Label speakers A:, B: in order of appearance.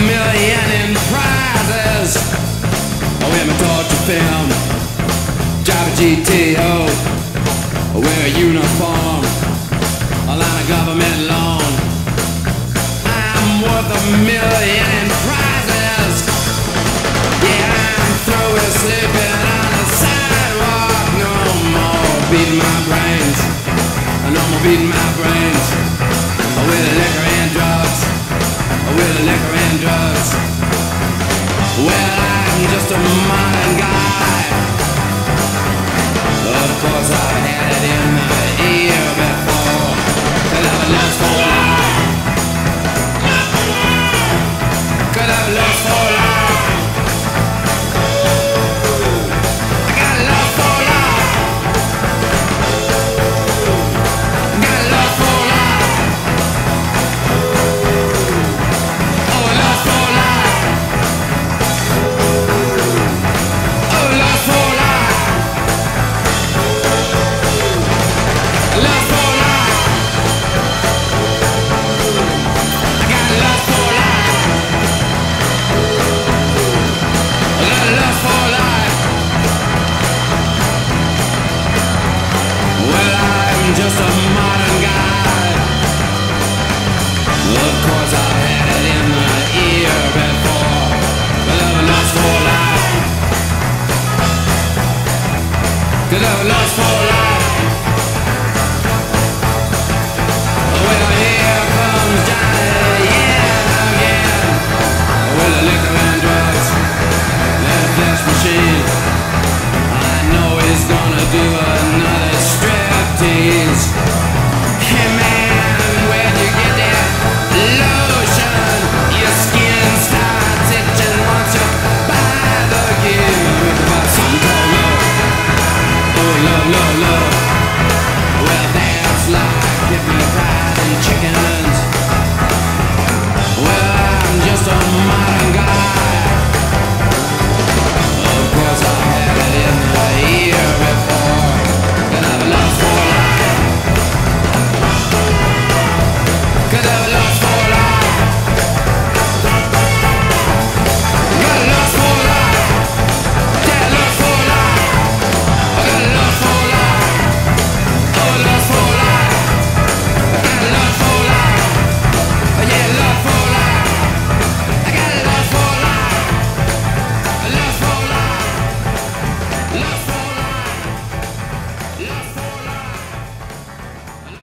A: million in prizes. I wear my torture film. Drive a GTO. Wear a uniform. A lot a government loan. I'm worth a million in prizes. Yeah, I'm through with sleeping on the sidewalk. No more beating my brains. No more beating my brains. Well, I'm just a modern guy. Of course, I've had it in my Well, here comes Johnny, again. With liquor and drugs, flesh machine. I know he's gonna do another striptease.